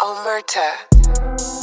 Omerta.